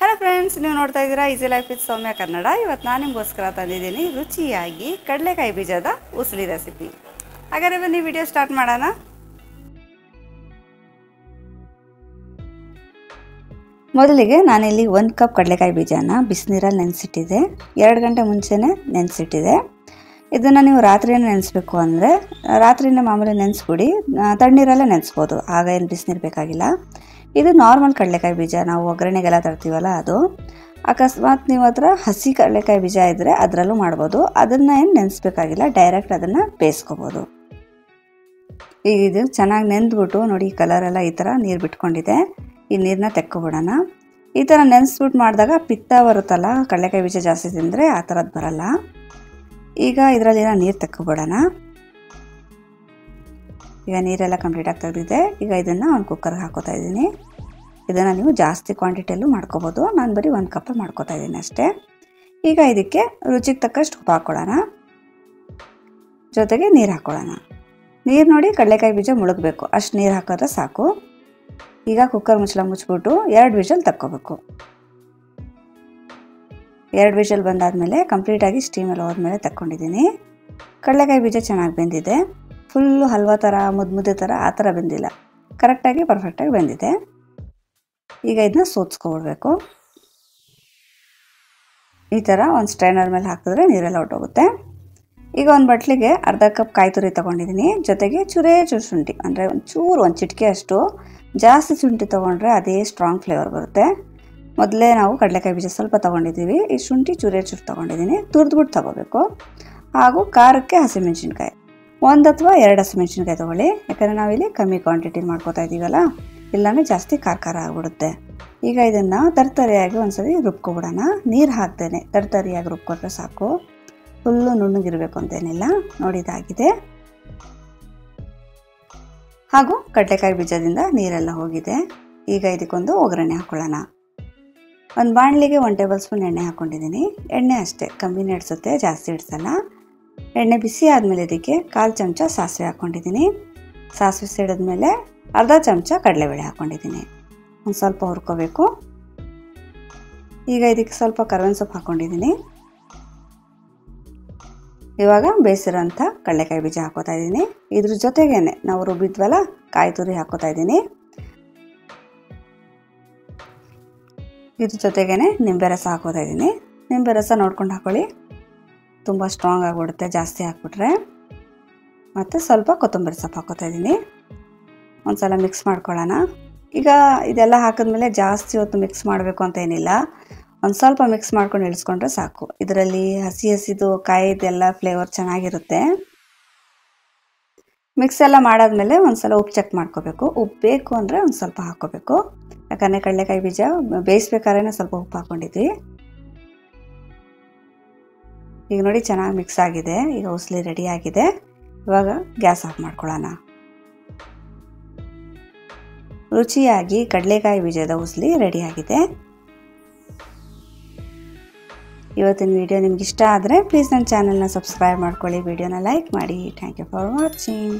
Hello friends ನೀವು ನೋಡ್ತಾ ಇದ್ದೀರಾ easy life with Soumya Kannada ಇವತ್ತು ನಾನು ನಿಮಗೋಸ್ಕರ ತಂದಿದ್ದೀನಿ ರುಚಿಯಾಗಿ ಕಡಲೆಕಾಯಿ ಬೀಜದ ಉಸಲಿ ರೆಸಿಪಿ ಹಾಗಾದರೆ ಬನ್ನಿ ವಿಡಿಯೋ ಸ್ಟಾರ್ಟ್ ಮಾಡೋಣ. ಮೊದಲಿಗೆ ನಾನಿಲ್ಲಿ ಒಂದು ಕಪ್ ಕಡಲೆಕಾಯಿ ಬೀಜನ ಬಿಸಿನೀರಲ್ಲಿ ನೆನೆಸಿಟ್ಟಿದೆ ಎರಡು ಗಂಟೆ ಮುಂಚೆನೇ ನೆನೆಸಿಟ್ಟಿದೆ. ಇದನ್ನು ನೀವು ರಾತ್ರಿನೇ ನೆನೆಸ್ಬೇಕು ಅಂದರೆ ರಾತ್ರಿನೇ ಮಾಮೂಲಿ ನೆನೆಸ್ಬಿಡಿ. ತಣ್ಣೀರಲ್ಲೇ ನೆನೆಸ್ಬೋದು. ಆಗ ಏನು ಬಿಸಿನೀರು ಬೇಕಾಗಿಲ್ಲ. ಇದು ನಾರ್ಮಲ್ ಕಡಲೆಕಾಯಿ ಬೀಜ. ನಾವು ಒಗ್ಗರಣೆಗೆಲ್ಲ ತರ್ತೀವಲ್ಲ ಅದು. ಅಕಸ್ಮಾತ್ ನೀವು ಹತ್ರ ಹಸಿ ಕಡಲೆಕಾಯಿ ಬೀಜ ಇದ್ದರೆ ಅದರಲ್ಲೂ ಮಾಡ್ಬೋದು. ಅದನ್ನು ಏನು ನೆನೆಸ್ಬೇಕಾಗಿಲ್ಲ ಡೈರೆಕ್ಟ್ ಅದನ್ನು ಬೇಯಿಸ್ಕೋಬೋದು. ಈಗ ಇದು ಚೆನ್ನಾಗಿ ನೆಂದ್ಬಿಟ್ಟು ನೋಡಿ ಕಲರ್ ಎಲ್ಲ ಈ ಥರ ನೀರು ಬಿಟ್ಕೊಂಡಿದೆ. ಈ ನೀರನ್ನ ತೆಕ್ಕೊಬಿಡೋಣ. ಈ ಥರ ನೆನೆಸ್ಬಿಟ್ಟು ಮಾಡಿದಾಗ ಪಿತ್ತ ಬರುತ್ತಲ್ಲ, ಕಡಲೆಕಾಯಿ ಬೀಜ ಜಾಸ್ತಿ ತಿಂದರೆ ಆ ಥರದ್ದು ಬರಲ್ಲ. ಈಗ ಇದರಲ್ಲಿನ ನೀರು ತೆಕ್ಕೊಬಿಡೋಣ. ಈಗ ನೀರೆಲ್ಲ ಕಂಪ್ಲೀಟಾಗಿ ತೆಗೆದಿದೆ ಈಗ ಇದನ್ನು ಒಂದು ಕುಕ್ಕರ್ಗೆ ಹಾಕೋತಾ ಇದ್ದೀನಿ. ಇದನ್ನು ನೀವು ಜಾಸ್ತಿ ಕ್ವಾಂಟಿಟಿಯಲ್ಲೂ ಮಾಡ್ಕೋಬೋದು. ನಾನು ಬರೀ ಒಂದು ಕಪ್ ಮಾಡ್ಕೋತಾ ಇದ್ದೀನಿ ಅಷ್ಟೇ. ಈಗ ಇದಕ್ಕೆ ರುಚಿಗೆ ತಕ್ಕಷ್ಟು ಉಪ್ಪು ಹಾಕ್ಕೊಳ್ಳೋಣ ಜೊತೆಗೆ ನೀರು ಹಾಕ್ಕೊಳ್ಳೋಣ ನೀರು ನೋಡಿ ಕಡಲೆಕಾಯಿ ಬೀಜ ಮುಳುಗಬೇಕು. ಅಷ್ಟು ನೀರು ಹಾಕಿದ್ರೆ ಸಾಕು. ಈಗ ಕುಕ್ಕರ್ ಮುಚ್ಚಳ ಮುಚ್ಚಿಬಿಟ್ಟು ಎರಡು ವಿಷಲ್ ತಕ್ಕೋಬೇಕು. ಎರಡು ವಿಷಲ್ ಬಂದಾದಮೇಲೆ ಕಂಪ್ಲೀಟಾಗಿ ಸ್ಟೀಮಲ್ಲಿ ಹೋದ್ಮೇಲೆ ತಕ್ಕೊಂಡಿದ್ದೀನಿ. ಕಡಲೆಕಾಯಿ ಬೀಜ ಚೆನ್ನಾಗಿ ಬೆಂದಿದೆ. ಫುಲ್ಲು ಹಲ್ವಾ ಥರ ಮುದ್ದು ಮುದ್ದೆ ಥರ ಆ ಥರ ಬೆಂದಿಲ್ಲ. ಕರೆಕ್ಟಾಗಿ ಪರ್ಫೆಕ್ಟಾಗಿ ಬೆಂದಿದೆ. ಈಗ ಇದನ್ನ ಸೋತ್ಸ್ಕೊಬಿಡ್ಬೇಕು. ಈ ಥರ ಒಂದು ಸ್ಟ್ರೈನರ್ ಮೇಲೆ ಹಾಕಿದ್ರೆ ನೀರೆಲ್ಲ ಹೊಟ್ಟೋಗುತ್ತೆ ಈಗ ಒಂದು ಬಟ್ಲಿಗೆ ಅರ್ಧ ಕಪ್ ಕಾಯಿ ತುರಿ ತೊಗೊಂಡಿದ್ದೀನಿ ಜೊತೆಗೆ ಚೂರೇ ಚೂರು ಶುಂಠಿ, ಅಂದರೆ ಒಂದು ಚೂರು ಒಂದು ಚಿಟಿಕೆ ಅಷ್ಟು ಜಾಸ್ತಿ ಶುಂಠಿ ತೊಗೊಂಡ್ರೆ ಅದೇ ಸ್ಟ್ರಾಂಗ್ ಫ್ಲೇವರ್ ಬರುತ್ತೆ. ಮೊದಲೇ ನಾವು ಕಡಲೆಕಾಯಿ ಬೀಜ ಸ್ವಲ್ಪ ತೊಗೊಂಡಿದ್ದೀವಿ. ಈ ಶುಂಠಿ ಚೂರೇ ಚೂರು ತೊಗೊಂಡಿದ್ದೀನಿ ತುರಿದ್ಬಿಟ್ಟು ತೊಗೋಬೇಕು. ಹಾಗೂ ಖಾರಕ್ಕೆ ಹಸಿಮೆಣ್ಸಿನ್ಕಾಯಿ. ಒಂದು ಅಥವಾ ಎರಡು ಹಸಿಮೆಣ್ಸಿನ್ಕಾಯಿ ತೊಗೊಳ್ಳಿ. ಯಾಕಂದರೆ ನಾವಿಲ್ಲಿ ಕಮ್ಮಿ ಕ್ವಾಂಟಿಟಿ ಮಾಡ್ಕೋತಾ ಇದ್ದೀವಲ್ಲ ಇಲ್ಲಾಂದರೆ ಜಾಸ್ತಿ ಖಾರ ಖಾರ ಆಗಿಬಿಡುತ್ತೆ. ಈಗ ಇದನ್ನು ತರ್ತರಿಯಾಗಿ ಒಂದ್ಸರಿ ರುಬ್ಕೊಬಿಡೋಣ. ನೀರು ಹಾಕ್ತೇನೆ ತರ್ತರಿಯಾಗಿ ರುಬ್ಕೊಟ್ರೆ ಸಾಕು. ಫುಲ್ಲು ನುಣ್ಣಗಿರಬೇಕು ಅಂತೇನಿಲ್ಲ. ನೋಡಿದಾಗಿದೆ ಹಾಗೂ ಕಡಲೆಕಾಯಿ ಬೀಜದಿಂದ ನೀರೆಲ್ಲ ಹೋಗಿದೆ. ಈಗ ಇದಕ್ಕೊಂದು ಒಗ್ಗರಣೆ ಹಾಕ್ಕೊಳ್ಳೋಣ ಒಂದು ಬಾಣಲಿಗೆ ಒನ್ ಟೇಬಲ್ ಸ್ಪೂನ್ ಎಣ್ಣೆ ಹಾಕ್ಕೊಂಡಿದ್ದೀನಿ ಎಣ್ಣೆ ಅಷ್ಟೇ ಕಮ್ಮಿನೇ ಇಡ್ಸುತ್ತೆ ಜಾಸ್ತಿ ಇಡ್ಸಲ್ಲ. ಎಣ್ಣೆ ಬಿಸಿ ಆದಮೇಲೆ ಇದಕ್ಕೆ ಕಾಲು ಚಮಚ ಸಾಸಿವೆ ಹಾಕ್ಕೊಂಡಿದ್ದೀನಿ. ಸಾಸಿವೆ ಸಿಡಿದ್ಮೇಲೆ ಅರ್ಧ ಚಮಚ ಕಡಲೆಬೇಳೆ ಹಾಕ್ಕೊಂಡಿದ್ದೀನಿ. ಒಂದು ಸ್ವಲ್ಪ ಹುರ್ಕೋಬೇಕು. ಈಗ ಇದಕ್ಕೆ ಸ್ವಲ್ಪ ಕರ್ಬೇವಿನ ಸೊಪ್ಪು ಹಾಕ್ಕೊಂಡಿದ್ದೀನಿ. ಇವಾಗ ಬೇಯಿಸಿರೋಂಥ ಕಡಲೆಕಾಯಿ ಬೀಜ ಹಾಕೋತಾ ಇದ್ದೀನಿ. ಇದ್ರ ಜೊತೆಗೇನೆ ನಾವು ರುಬ್ಬಿದ್ವಲ್ಲ, ಕಾಯಿ ತುರಿ ಹಾಕೋತಾ ಇದ್ದೀನಿ. ಇದ್ರ ಜೊತೆಗೇನೆ ನಿಂಬೆ ರಸ ಹಾಕೋತಾ ಇದ್ದೀನಿ. ನಿಂಬೆ ರಸ ನೋಡ್ಕೊಂಡು ಹಾಕೊಳ್ಳಿ. ತುಂಬ ಸ್ಟ್ರಾಂಗ್ ಆಗಿಬಿಡುತ್ತೆ ಜಾಸ್ತಿ ಹಾಕ್ಬಿಟ್ರೆ. ಮತ್ತು ಸ್ವಲ್ಪ ಕೊತ್ತಂಬರಿ ಸೊಪ್ಪು ಹಾಕೋತಾ ಇದ್ದೀನಿ. ಒಂದು ಸಲ ಮಿಕ್ಸ್ ಮಾಡ್ಕೊಳ್ಳೋಣ. ಈಗ ಇದೆಲ್ಲ ಹಾಕಿದ್ಮೇಲೆ ಜಾಸ್ತಿ ಹೊತ್ತು ಮಿಕ್ಸ್ ಮಾಡಬೇಕು ಅಂತ ಏನಿಲ್ಲ. ಒಂದು ಸ್ವಲ್ಪ ಮಿಕ್ಸ್ ಮಾಡ್ಕೊಂಡು ಇಳಿಸ್ಕೊಂಡ್ರೆ ಸಾಕು. ಇದರಲ್ಲಿ ಹಸಿ ಹಸಿದು ಕಾಯಿದೆಲ್ಲ ಫ್ಲೇವರ್ ಚೆನ್ನಾಗಿರುತ್ತೆ. ಮಿಕ್ಸ್ ಎಲ್ಲ ಮಾಡಾದ್ಮೇಲೆ ಒಂದು ಸಲ ಉಪ್ಪು ಚೆಕ್ ಮಾಡ್ಕೋಬೇಕು. ಉಪ್ಪು ಬೇಕು ಅಂದರೆ ಒಂದು ಸ್ವಲ್ಪ ಹಾಕ್ಕೋಬೇಕು ಯಾಕಂದರೆ ಕಡಲೆಕಾಯಿ ಬೀಜ ಬೇಯಿಸ್ಬೇಕಾದ್ರೆ ಸ್ವಲ್ಪ ಉಪ್ಪು ಹಾಕ್ಕೊಂಡಿದ್ವಿ ಈಗ ನೋಡಿ ಚೆನ್ನಾಗಿ ಮಿಕ್ಸ್ ಆಗಿದೆ. ಈಗ ಉಸ್ಲಿ ರೆಡಿ ಆಗಿದೆ. ಇವಾಗ ಗ್ಯಾಸ್ ಆಫ್ ಮಾಡ್ಕೊಳ್ಳೋಣ. ರುಚಿಯಾಗಿ ಕಡಲೆಕಾಯಿ ಬೀಜದ ಉಸ್ಲಿ ರೆಡಿಯಾಗಿದೆ ಇವತ್ತಿನ ವಿಡಿಯೋ ನಿಮ್ಗೆ ಇಷ್ಟ ಆದರೆ ಪ್ಲೀಸ್ ನನ್ನ ಚಾನಲ್ನ ಸಬ್ಸ್ಕ್ರೈಬ್ ಮಾಡ್ಕೊಳ್ಳಿ. ವಿಡಿಯೋನ ಲೈಕ್ ಮಾಡಿ. Thank you for watching